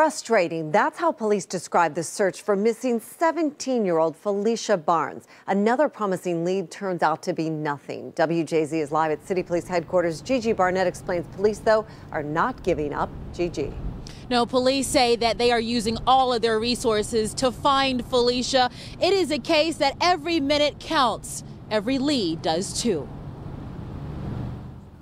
Frustrating. That's how police describe the search for missing 17 year old Phylicia Barnes. Another promising lead turns out to be nothing. WJZ is live at City Police headquarters. Gigi Barnett explains police, though, are not giving up. Gigi. No, police say that they are using all of their resources to find Phylicia. It is a case that every minute counts. Every lead does too.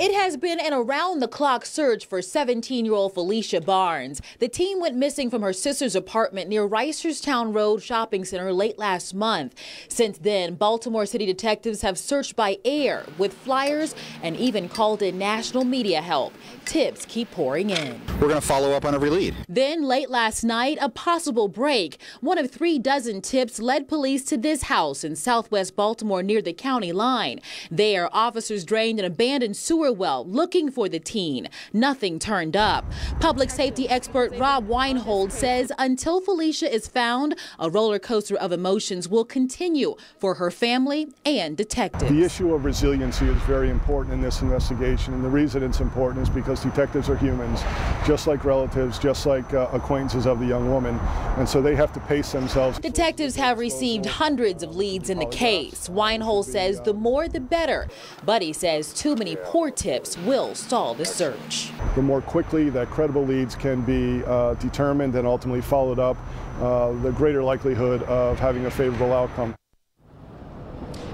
It has been an around the clock search for 17 year old Phylicia Barnes. The teen went missing from her sister's apartment near Reisterstown Road Shopping Center late last month. Since then, Baltimore City detectives have searched by air with flyers and even called in national media help. Tips keep pouring in. We're going to follow up on every lead. Then, late last night, a possible break. One of three dozen tips led police to this house in southwest Baltimore near the county line. There, officers drained an abandoned sewer well looking for the teen. Nothing turned up. Public safety expert Rob Weinhold says until Phylicia is found, a roller coaster of emotions will continue for her family and detectives. The issue of resiliency is very important in this investigation, and the reason it's important is because detectives are humans, just like relatives, just like uh, acquaintances of the young woman, and so they have to pace themselves. Detectives have received hundreds of leads in the case. Weinhold says the more the better, but he says too many poor tips will stall the search. The more quickly that credible leads can be uh, determined and ultimately followed up, uh, the greater likelihood of having a favorable outcome.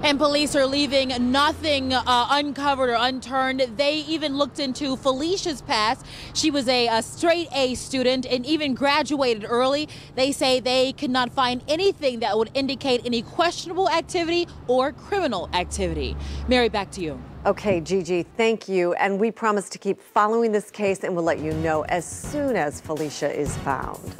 And police are leaving nothing uh, uncovered or unturned. They even looked into Phylicia's past. She was a, a, straight A student and even graduated early. They say they could not find anything that would indicate any questionable activity or criminal activity. Mary, back to you. Okay, Gigi, thank you. And we promise to keep following this case and we'll let you know as soon as Phylicia is found.